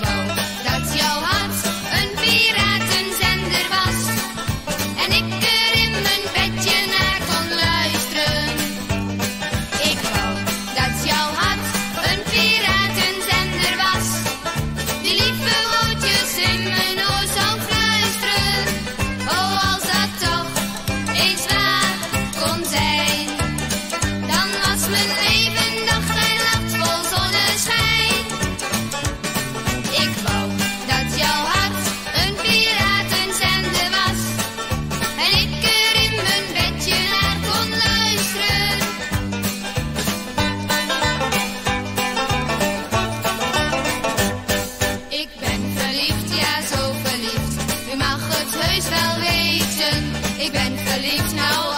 dat jouw hart een piratenzender was. En ik heus wel weten. Ik ben verliefd nou